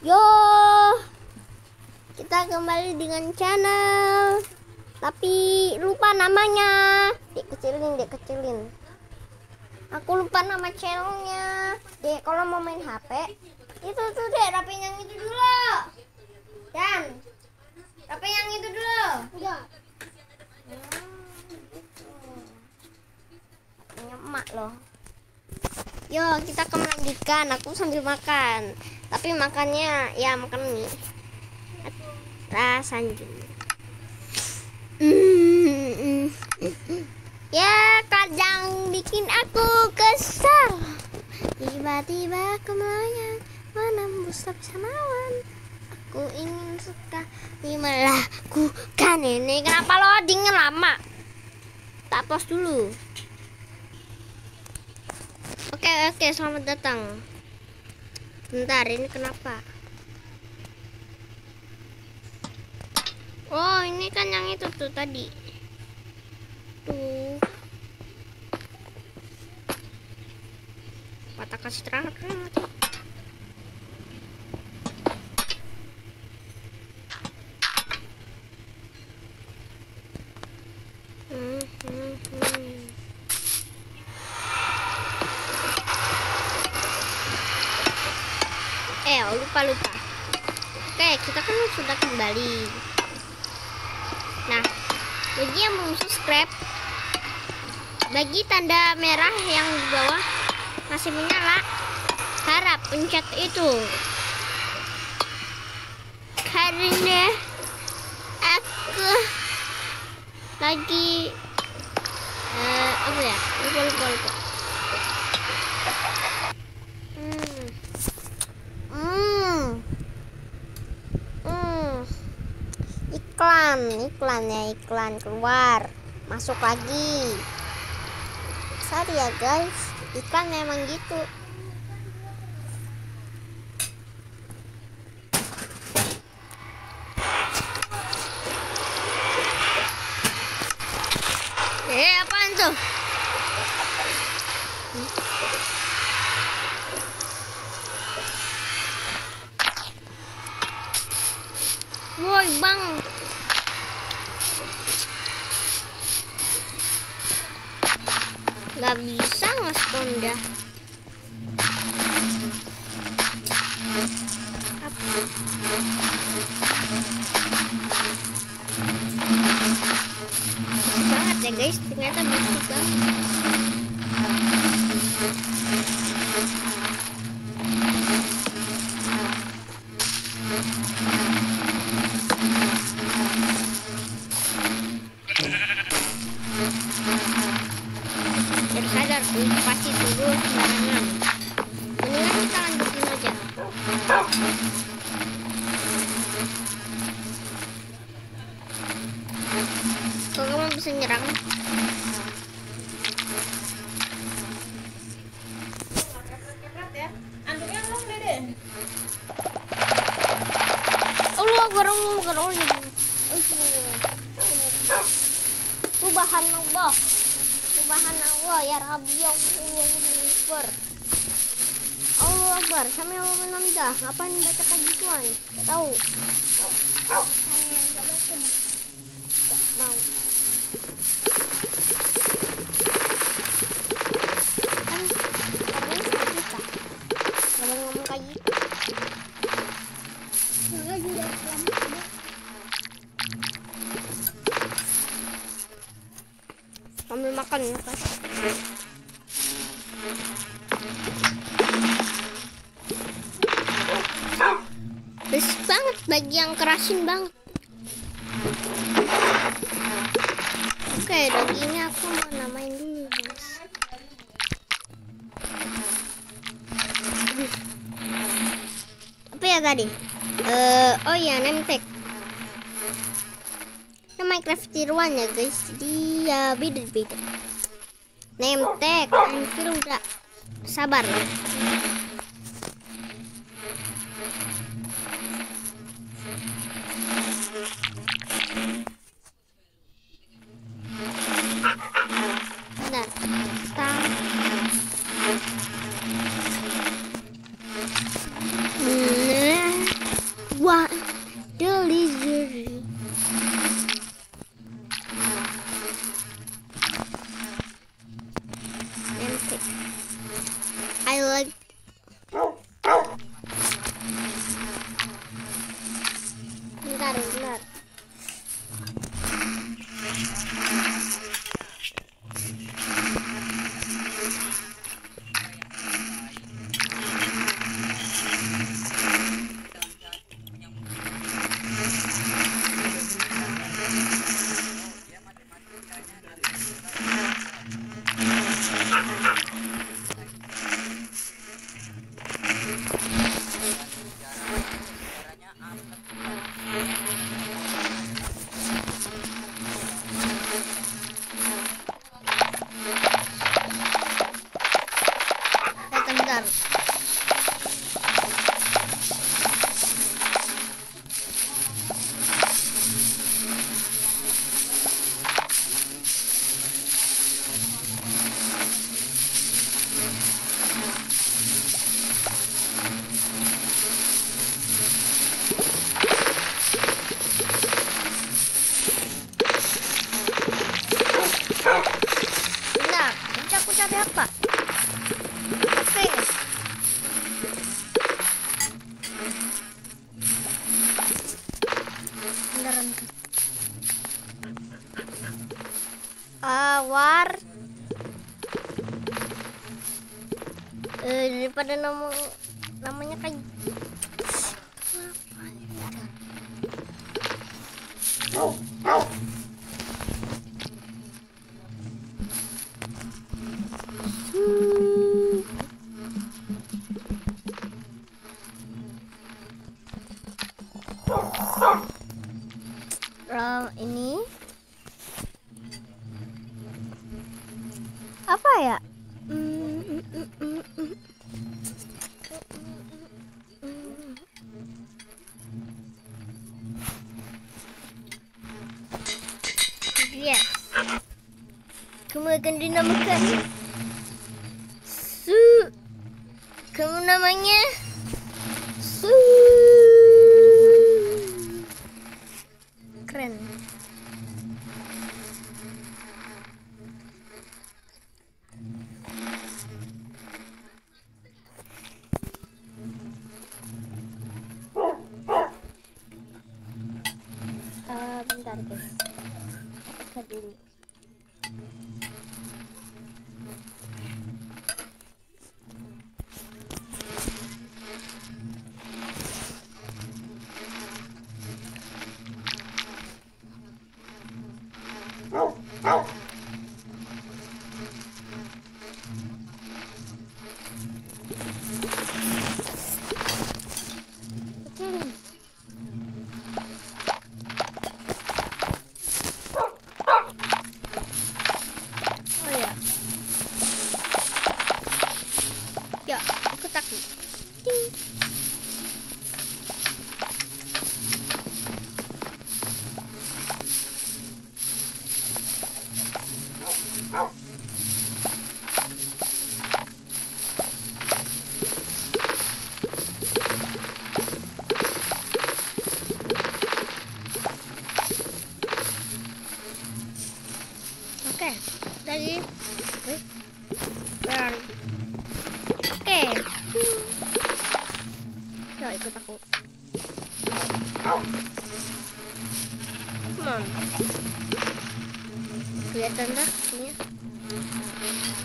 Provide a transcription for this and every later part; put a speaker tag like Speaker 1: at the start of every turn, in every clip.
Speaker 1: Yo, kita kembali dengan channel, tapi lupa namanya. Dek kecilin, dek kecilin. Aku lupa nama channelnya. Dek, kalau mau main HP, itu tuh dek, rapi yang itu dulu. Dan, rapi yang itu dulu. Udah. Punya emak loh. Yo, kita akan melanjutkan. Aku sambil makan. Tapi makannya ya makan mie. Rasanya. Mm, Ya, kadang bikin aku kesal. Tiba-tiba aku melayang menembus tapi samawan. Aku ingin sekali melakukan ini. Kenapa loadingnya lama? Tak pos dulu. Oke, oke, selamat datang. Bentar, ini kenapa? Oh, ini kan yang itu tuh tadi. Tuh. Mata kasih terang mati. Hmm, oh, lupa lupa. Oke, kita kan sudah kembali. Nah, bagi yang belum subscribe, bagi tanda merah yang di bawah masih menyala, harap pencet itu. Karena aku lagi eh, apa ya? Lupa lupa lupa. Hmm. Hmm. Hmm. Iklan, iklan ya, iklan keluar. Masuk lagi. Sorry ya guys, iklan memang gitu. Eh, apaan tuh? Woi bang Ini Minecraft tiruan ya guys. Jadi ya beda-beda. Name tag Anjir udah Sabar lah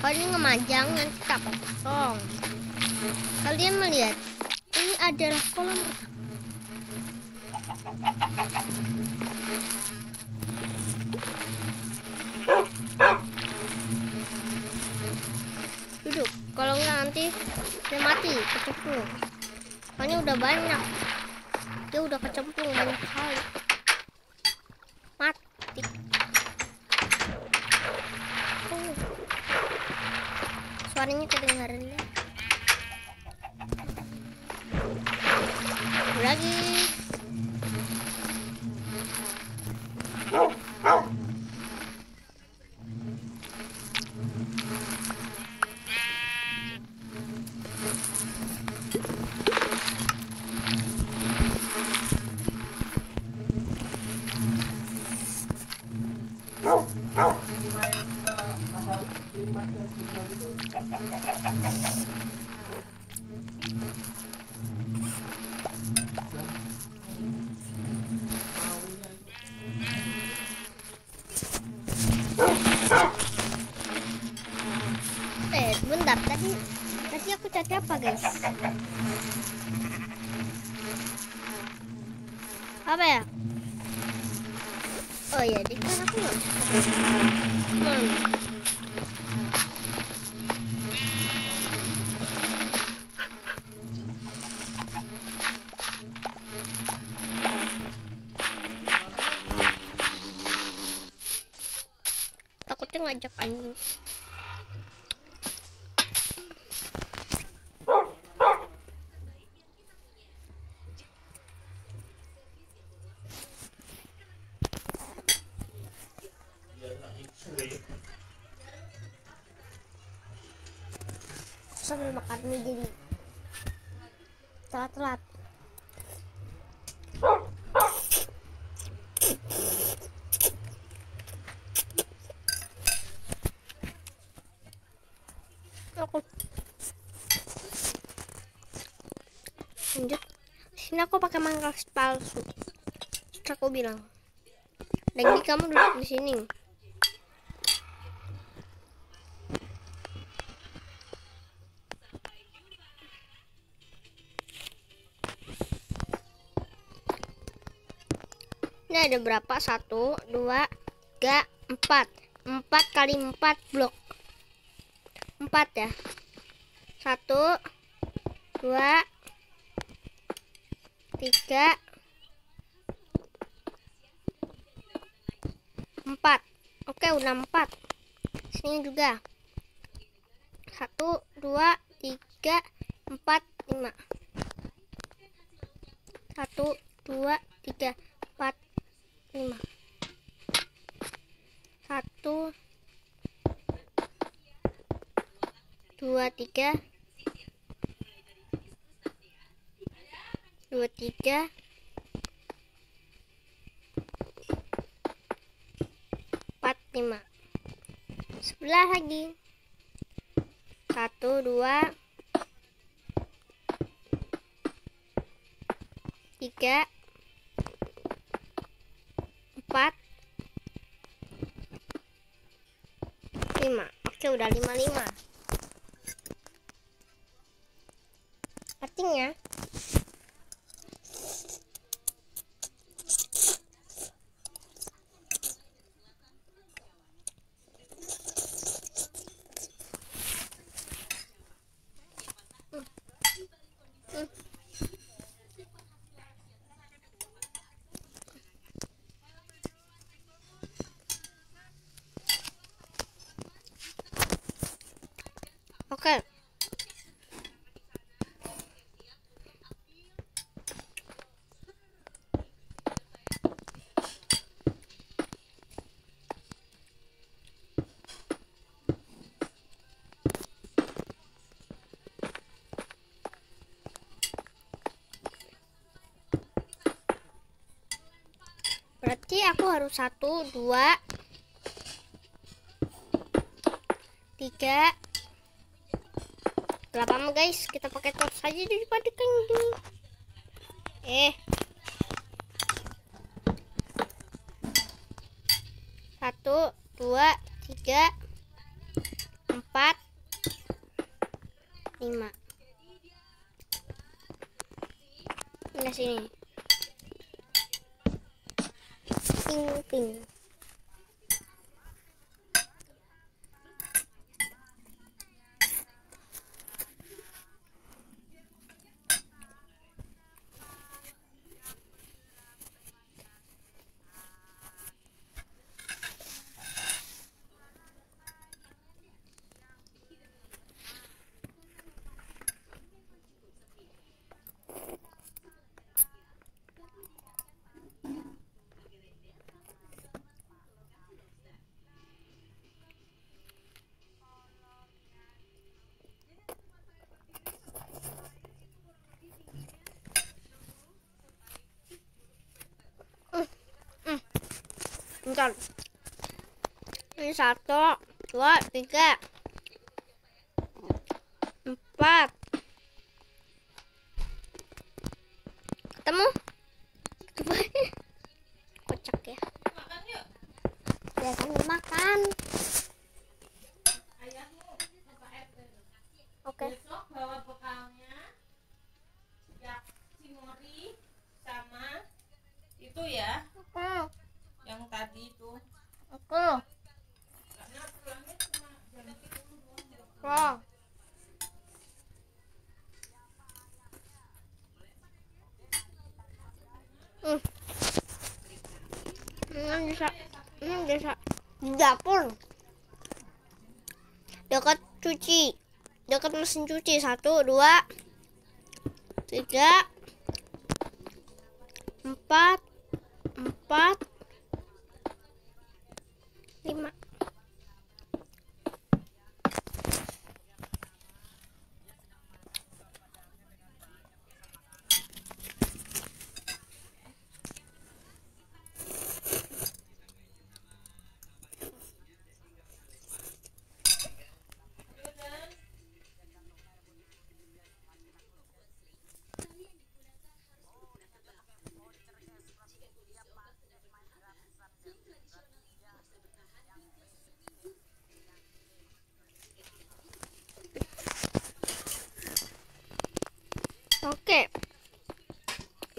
Speaker 1: Paling ngemajang nanti kapal kosong. Kalian melihat, ini adalah kolam renang. Duduk, kalau nggak nanti dia mati, kecepung. Ini udah banyak, dia udah kecemplung banyak kali. парни, не говорили. kocak anjing. Sambil makan nih jadi telat-telat. sini aku pakai mangkal palsu. Terus aku bilang Dengki kamu duduk di sini. Ini ada berapa? Satu dua tiga empat. Empat kali empat blok. Empat ya. Satu dua tiga, empat. Oke udah empat. Sini juga. Satu dua tiga empat lima. Satu dua tiga empat lima. Satu dua tiga tiga lima. Sebelah lagi. Satu dua. Tiga. Empat. Lima. Oke udah lima lima Berarti aku harus satu, dua, tiga, lama guys? Kita pakai torch saja daripada kendi eh satu dua tiga empat lima ini sini ting ting bentar. Ini satu dua tiga empat ketemu kocak ya ya kan makan oke
Speaker 2: Besok bawa bekalnya ya cimori sama itu ya
Speaker 1: oke
Speaker 2: yang tadi itu
Speaker 1: oke
Speaker 2: karena pulangnya cuma jam sepuluh doang.
Speaker 1: Wow. Hmm. Ini bisa, ini bisa di dapur. Dekat cuci, dekat mesin cuci satu, dua, tiga,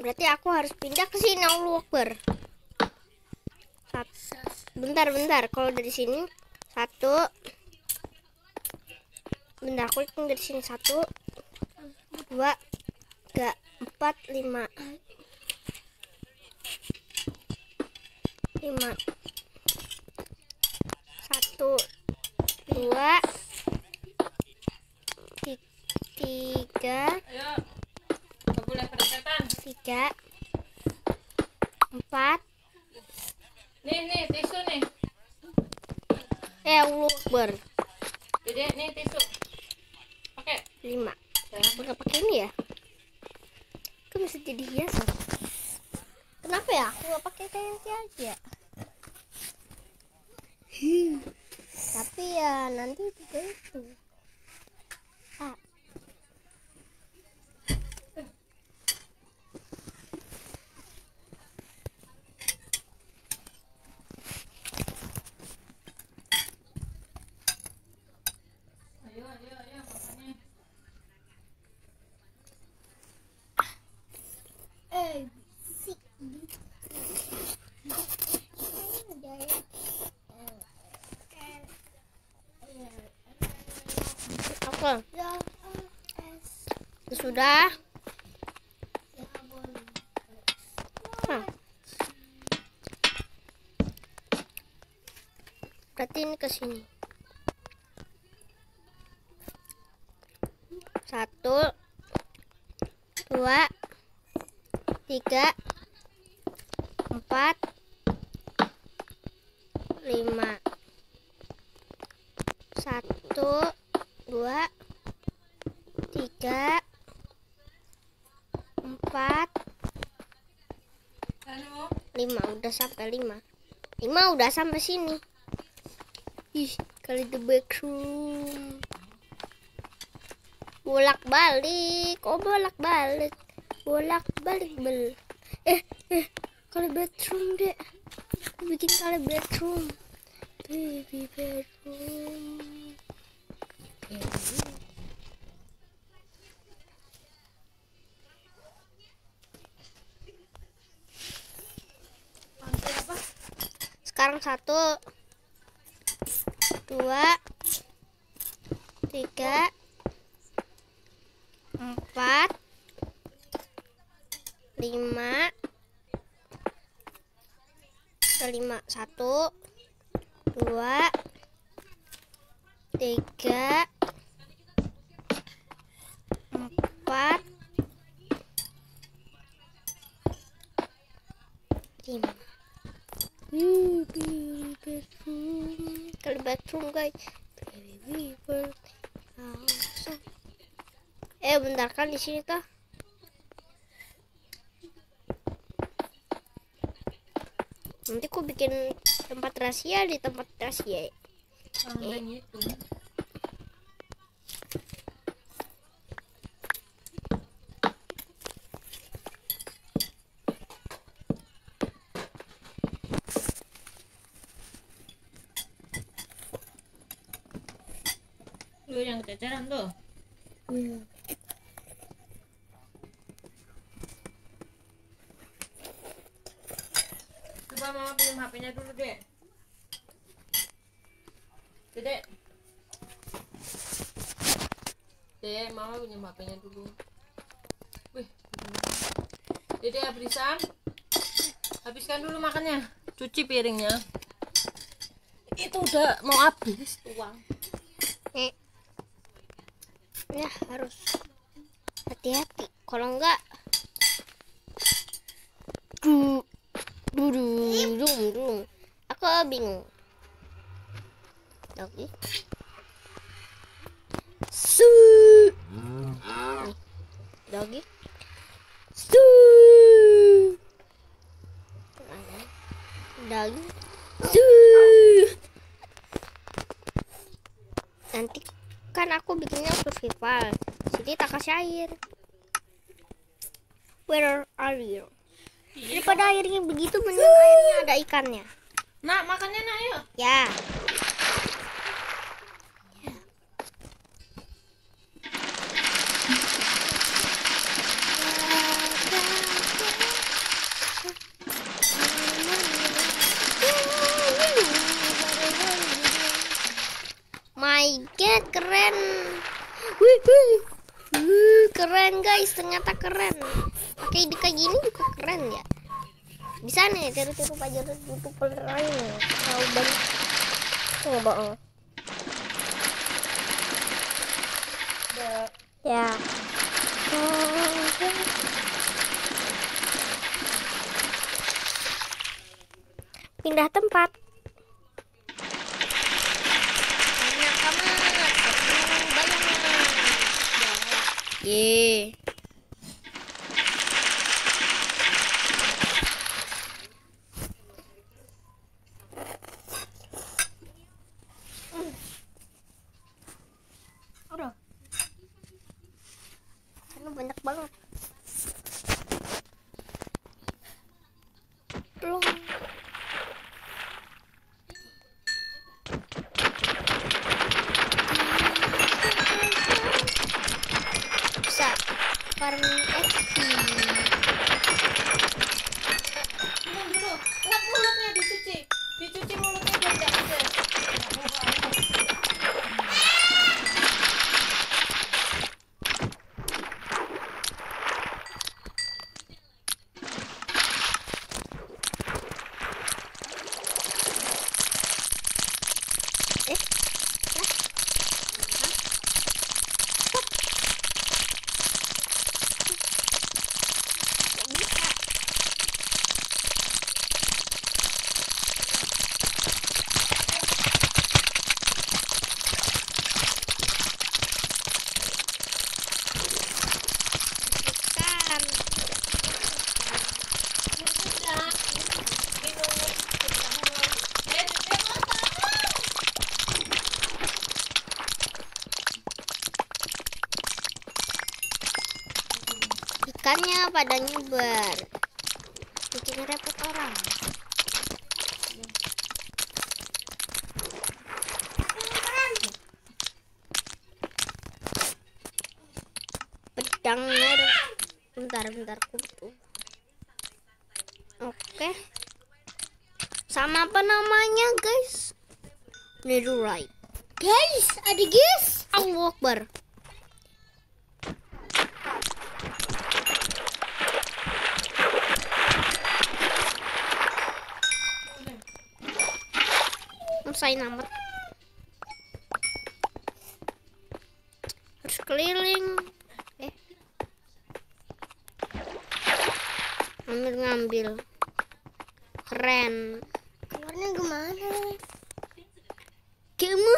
Speaker 1: Berarti aku harus pindah ke sini Allah Akbar. Bentar, bentar. Kalau dari sini satu. Bentar, aku hitung dari sini satu, dua, tiga, empat, lima, lima, satu, dua, ti- tiga,
Speaker 2: Ayo. Gak boleh berdekatan.
Speaker 1: tiga, empat,
Speaker 2: Nih, nih, tisu nih.
Speaker 1: eh Allah Akbar.
Speaker 2: Dede, nih tisu. Pakai.
Speaker 1: lima
Speaker 2: Ya.
Speaker 1: nggak pakai ini ya kan bisa jadi hiasan kenapa ya aku nggak pakai kayak nanti aja Hmm. tapi ya nanti juga itu ah
Speaker 2: Ayo, ayo, ayo, makanya.
Speaker 1: A C Oke, sudah. Nah. Berarti ini ke sini. Satu, dua, tiga, empat, lima, satu, dua, tiga, empat,
Speaker 2: Anu.
Speaker 1: lima. Udah sampai lima. Lima udah sampai sini. Ih, kali the bathroom. Bolak balik, oh bolak balik, bolak balik bel. Eh, eh, kali bedroom deh. Bikin kali bedroom. Baby bedroom. Satu, dua, tiga, empat, lima, kelima satu, dua, tiga, empat, lima. Baby bedroom, kalau bedroom guys, baby bedroom. Eh bentar kan di sini kah? Nanti aku bikin tempat rahasia di tempat rahasia.
Speaker 2: Orang itu. Kececeran tuh. Coba mama pinjam HP-nya dulu deh. Dede. Dede, mama pinjam HP-nya dulu. Wih. Dede Abrisan. Habiskan dulu makannya. Cuci piringnya. Itu udah mau habis uang.
Speaker 1: Eh. Ya harus hati-hati. Kalau enggak du du du dum. Aku bingung. Oke. Su. Doggy. Su. Doggy. Su. Nanti kan aku bikinnya survival. Jadi tak kasih air. Where are you? Daripada airnya begitu mending airnya ada ikannya.
Speaker 2: Nak, makannya nak yuk.
Speaker 1: Ya. keren guys ternyata keren. Pakai ide kayak gini juga keren ya. Bisa nih tiru-tiru pelajar youtuber lain tahu banyak oh Pada nyebar. Bikin repot orang. Pedang. Bentar, bentar, kutu. Oke. Sama apa namanya, guys? Netherite. Guys, ada guys. Allah Akbar. Usain amat. Harus keliling. Eh. Ambil ngambil. Keren. Keluarnya gimana? Kamu?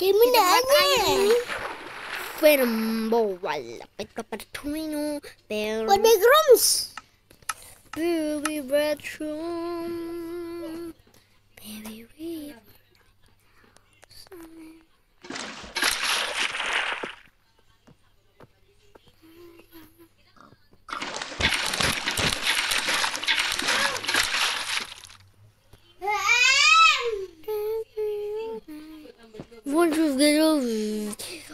Speaker 1: Kamu nanya. Verbo wala petapertuino pero What backgrounds? Baby bedroom Baby we Waduh, gitu.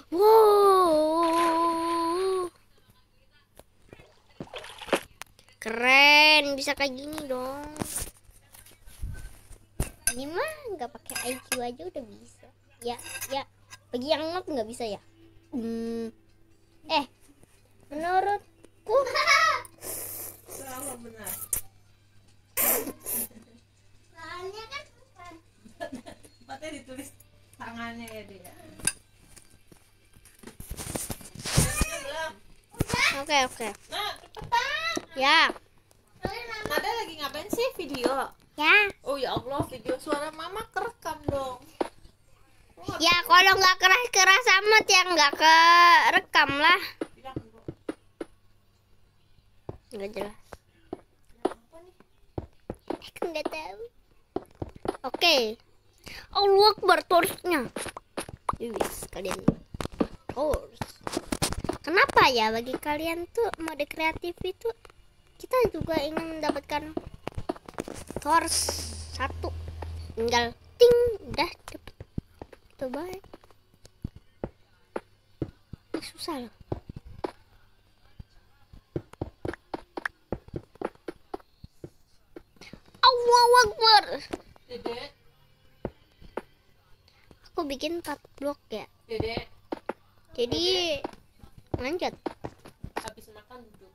Speaker 1: Wow. Keren, bisa kayak gini dong. Gimana? Nggak pakai IQ aja udah bisa. Ya, ya. Bagi yang noob nggak bisa ya. Hmm. Eh, menurutku
Speaker 2: Salah benar.
Speaker 1: soalnya kan
Speaker 2: Tempatnya ditulis tangannya ya dia. Belum.
Speaker 1: Oke, oke.
Speaker 2: Nah, cepetan.
Speaker 1: Ya.
Speaker 2: Nada lagi ngapain sih video?
Speaker 1: Ya.
Speaker 2: Oh ya Allah, video suara mama kerekam dong.
Speaker 1: Ya, kalau nggak keras-keras amat ya nggak kerekam lah. Nggak jelas. Aku nggak tahu. Oke. Allah Akbar torchnya. Wis, kalian torch. Kenapa ya bagi kalian tuh mode kreatif itu kita juga ingin mendapatkan torch satu. Tinggal ting udah dapet coba ya eh, susah loh Allah Akbar
Speaker 2: Dede.
Speaker 1: aku bikin 4 blok ya
Speaker 2: Dede.
Speaker 1: jadi Dede. lanjut habis makan duduk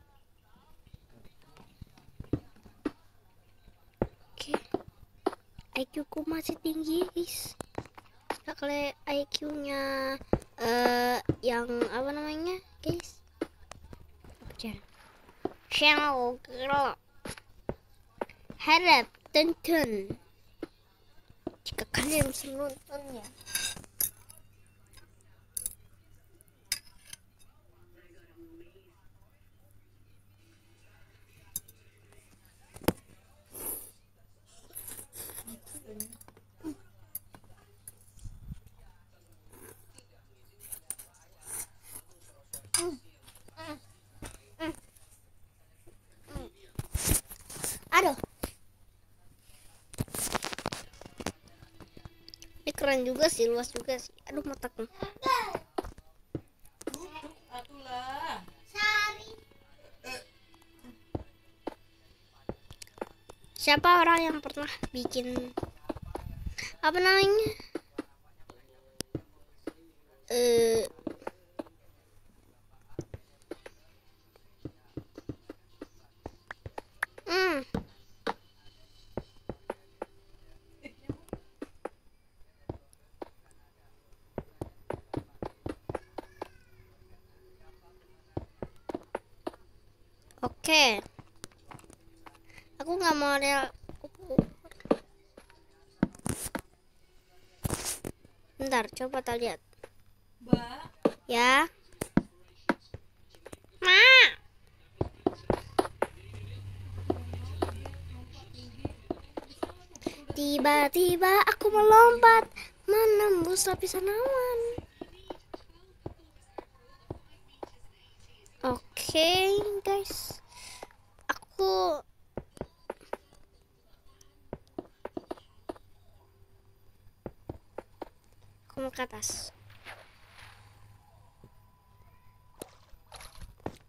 Speaker 1: oke okay. IQ ku masih tinggi guys gak kayak IQ nya eh yang apa namanya guys? Channel girl harap tonton. Jika kalian bisa menontonnya aduh ini keren juga sih luas juga sih. Aduh mataku siapa orang yang pernah bikin apa namanya eh hmm. Oke. Aku nggak mau rel. Bentar, coba kita lihat.
Speaker 2: Mbak,
Speaker 1: Ya. Ma. Tiba-tiba aku melompat menembus lapisan awan. Oke, guys. Aku ke atas.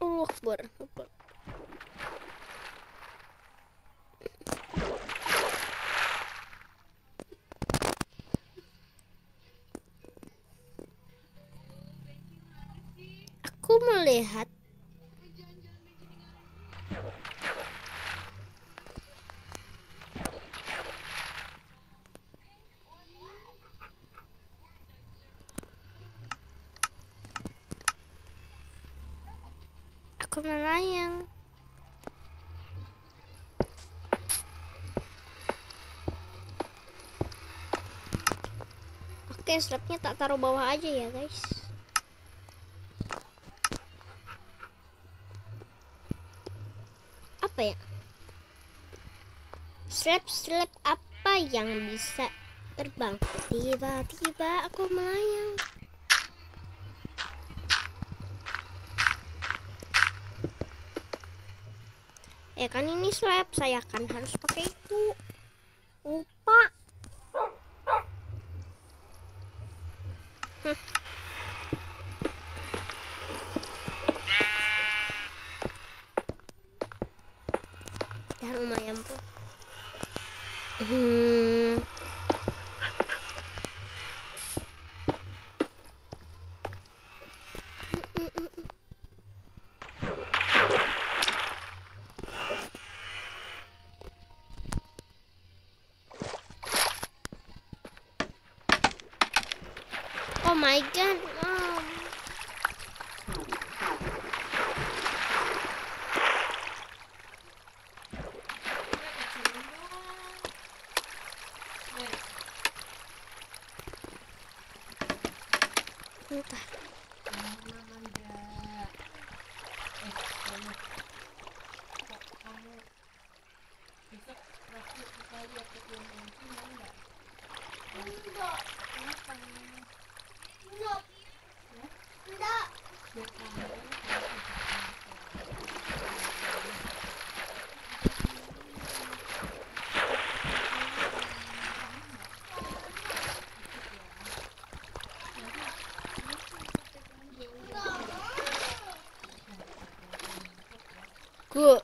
Speaker 1: Allah Akbar. Akbar. Strapnya tak taruh bawah aja ya, guys. Apa ya? Strap-strap apa yang bisa terbang? Tiba-tiba aku melayang. Ya kan ini slab, saya kan harus pakai Hmm. Good.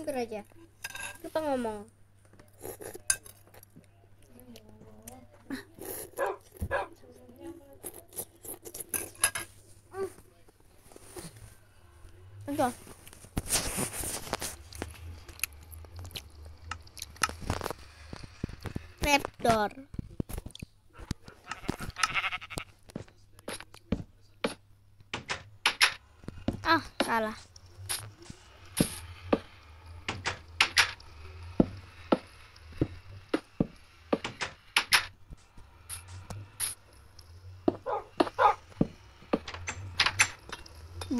Speaker 1: Tidur aja lupa ngomong Udah. Raptor.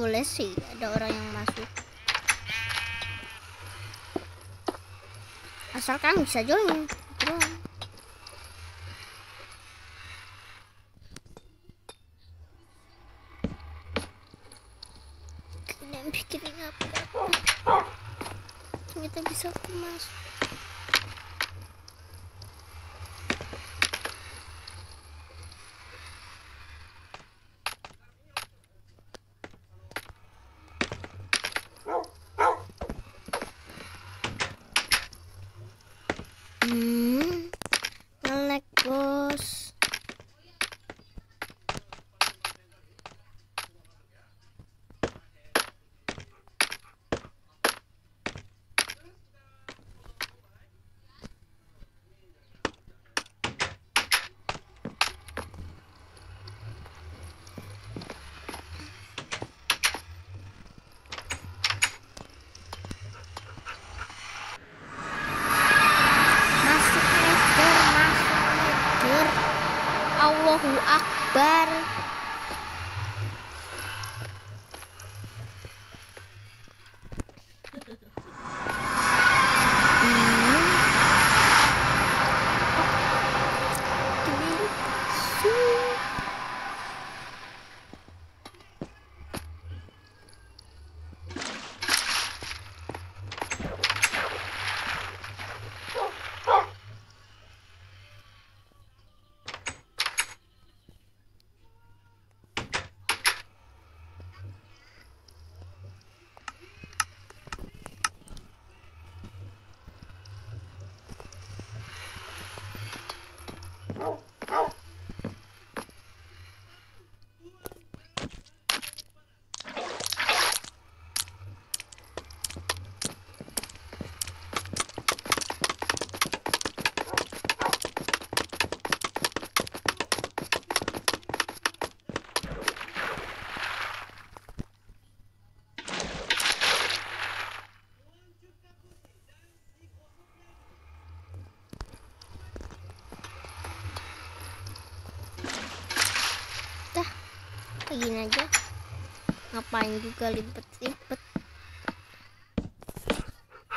Speaker 1: Boleh sih ada orang yang masuk. Asalkan bisa join. Ngapain juga libet-libet.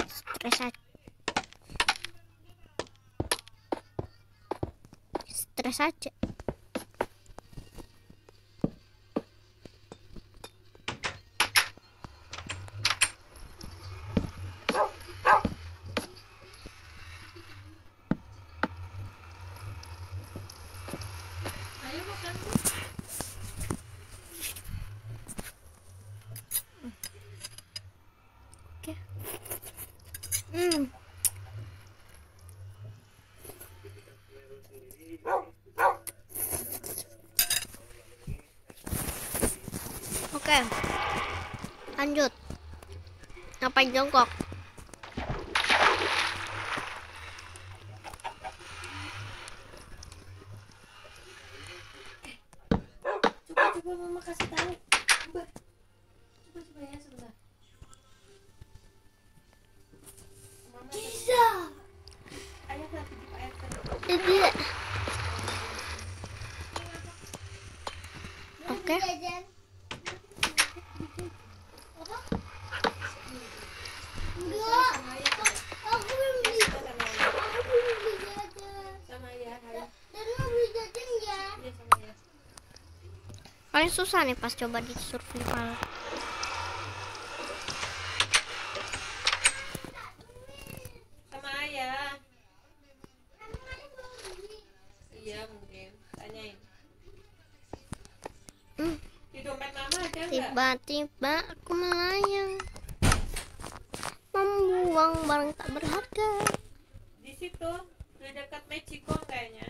Speaker 1: Stres aja. Stres aja.
Speaker 2: Ayo makan.
Speaker 1: Oke. Hmm. Oke. Lanjut. Ngapain jongkok?
Speaker 2: Coba coba mama kasih tahu. Coba. Coba coba ya sebentar. Mama
Speaker 1: Bisa.
Speaker 2: ayah lagi di air
Speaker 1: Tidak. Oke.
Speaker 2: Enggak. Sama ayah.
Speaker 1: Aku belum beli.
Speaker 2: Sama ayah.
Speaker 1: Aku belum beli jajan.
Speaker 2: Sama ayah. Ayo.
Speaker 1: Dan mau beli jajan ya?
Speaker 2: Iya sama ayah.
Speaker 1: Paling susah nih pas coba di survival.
Speaker 2: Sama ayah. Iya mungkin. Tanyain.
Speaker 1: Hmm.
Speaker 2: Di dompet mama ada?
Speaker 1: Tiba-tiba aku melayang. Membuat uang barang tak berharga.
Speaker 2: Di situ, di dekat Mexico kayaknya.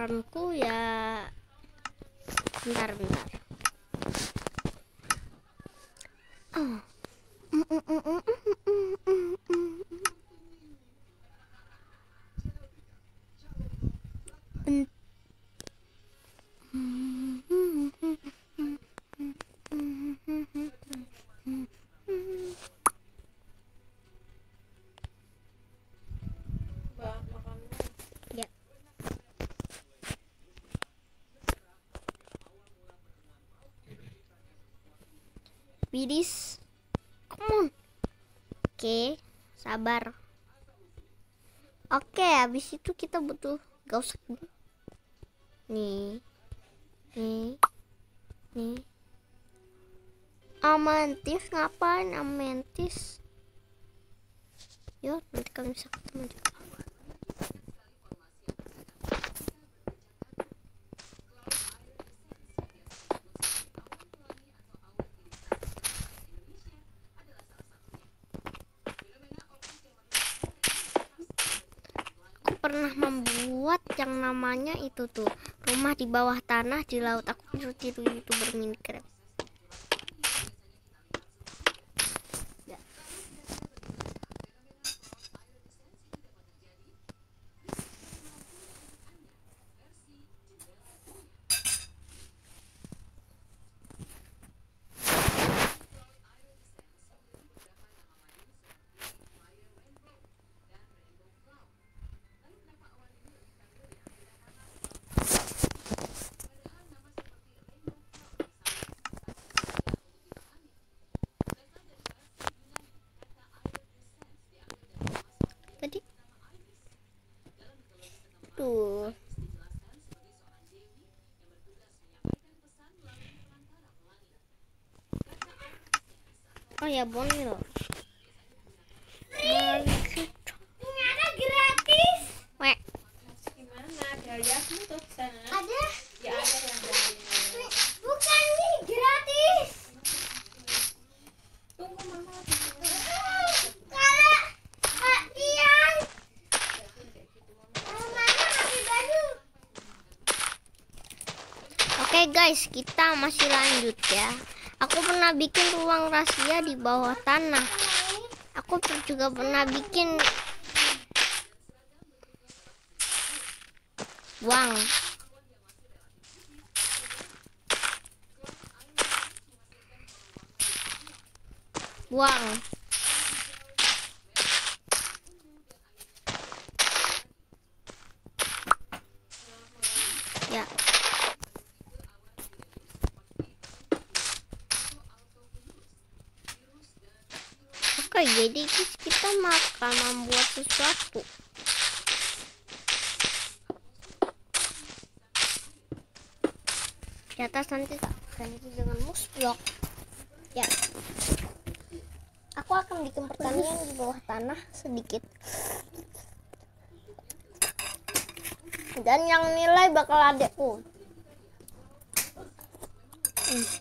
Speaker 1: Farmku ya... Bentar, bentar. Oh. Mm, mm, mm, mm, mm, mm, mm, mm. Ben-
Speaker 2: Mbak, makan.
Speaker 1: Ya. Bidis. Come on. Oke, sabar. Oke, habis itu kita butuh gak nih. Nih. Nih. Amantis ngapain amantis? Yuk, nanti kalian bisa ketemu juga. aku pernah membuat yang namanya itu tuh. Rumah di bawah tanah di laut. Aku tiru-tiru youtuber minecraft Ya. tadi tuh oh ya bonil
Speaker 3: Ternyata gratis.
Speaker 1: Wek,
Speaker 2: Gimana? Ada ayahmu tuh di sana.
Speaker 3: Ada
Speaker 2: Ya ada yang dari.
Speaker 3: bukan nih gratis.
Speaker 2: Tunggu mama.
Speaker 3: Kalau Tian.
Speaker 1: Oke guys, kita masih lanjut ya. Pernah bikin ruang rahasia di bawah tanah. Aku juga pernah bikin uang. Uang. Ya. Oke, jadi guys, kita makan membuat sesuatu. Di atas nanti tak ganti dengan mouse block. Ya. Aku akan bikin pertanian di bawah tanah sedikit. Dan yang nilai bakal adekku. Hmm.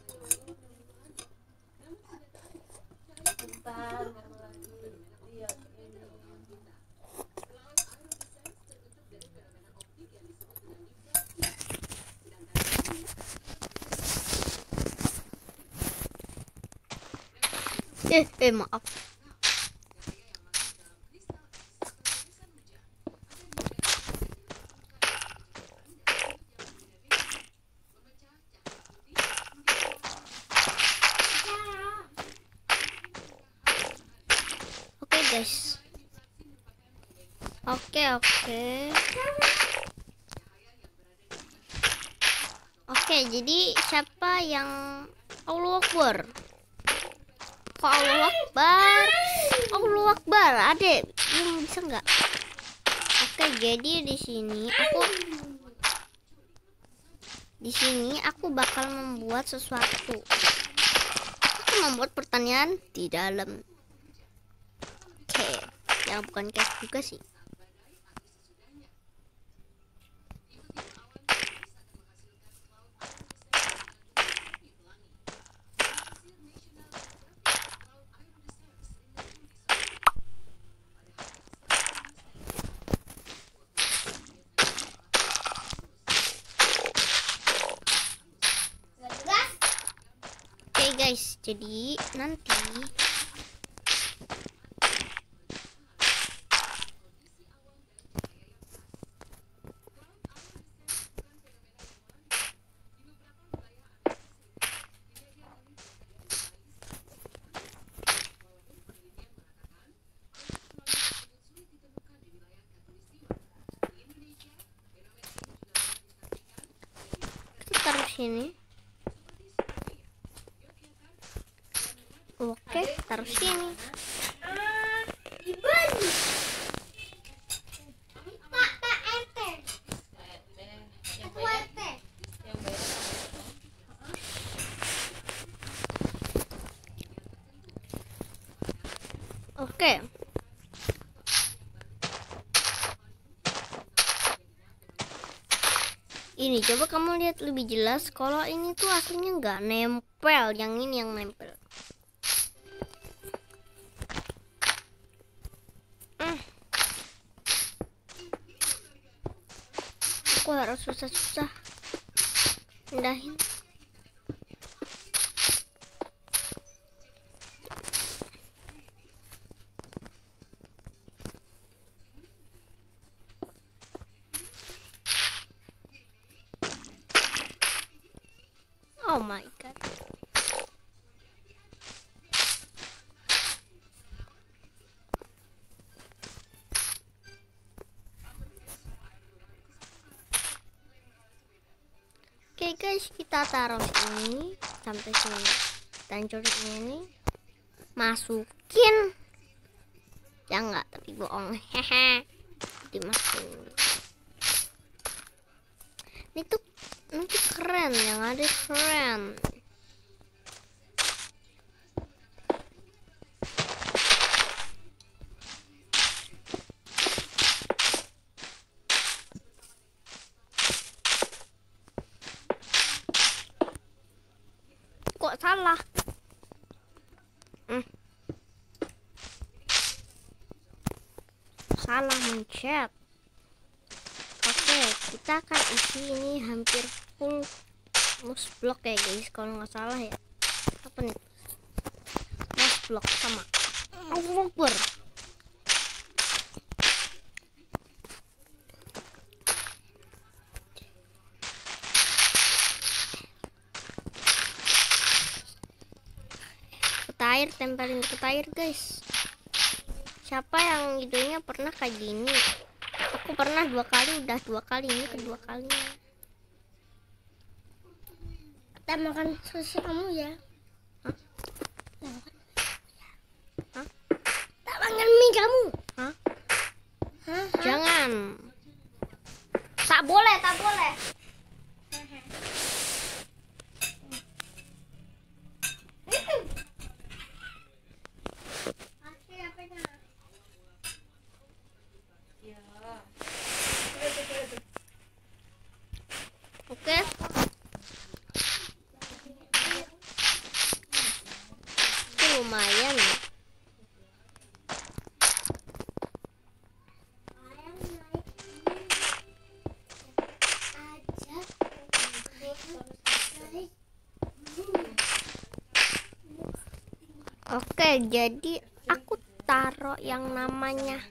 Speaker 1: Eh, maaf. Oke guys. Oke oke. Oke jadi siapa yang Allah Akbar? Allah Akbar. Allah Akbar yang bisa nggak? Oke jadi di sini aku di sini aku bakal membuat sesuatu. Aku membuat pertanyaan di dalam. Cave ya bukan cave juga sih
Speaker 3: Nggak jelas.
Speaker 1: Oke guys, jadi nanti kita taruh sini. Oke, taruh sini.
Speaker 3: Ah, Iban. Pak, Pak RT.
Speaker 2: yang
Speaker 3: Ketua
Speaker 2: bayar Yang bayar
Speaker 1: Oke. Ini coba kamu lihat lebih jelas kalau ini tuh aslinya nggak nempel, yang ini yang nempel. Aku harus susah-susah pindahin. Oh kita taruh ini sampai sini. Kita hancurin ini. Masukin. Ya enggak, tapi bohong. Hehe. Dimasukin. Ini tuh nanti keren yang ada keren. Kok salah? Hmm. Salah mencet. Oke, kita akan isi ini hampir full mus block ya guys, kalau nggak salah ya. Apa nih? Mus block sama. Over. Air tempelin ke air guys. Siapa yang idenya pernah kayak gini? Aku pernah dua kali, udah dua kali ini kedua kalinya.
Speaker 3: Kita makan sushi kamu ya.
Speaker 1: Hah?
Speaker 3: Kita makan.
Speaker 1: Hah?
Speaker 3: Kita makan mie kamu.
Speaker 1: Hah?
Speaker 3: Hah?
Speaker 1: Jangan. Tak boleh, tak boleh.
Speaker 2: ya
Speaker 1: Oke. Itu lumayan ya. Oke, jadi aku taruh yang namanya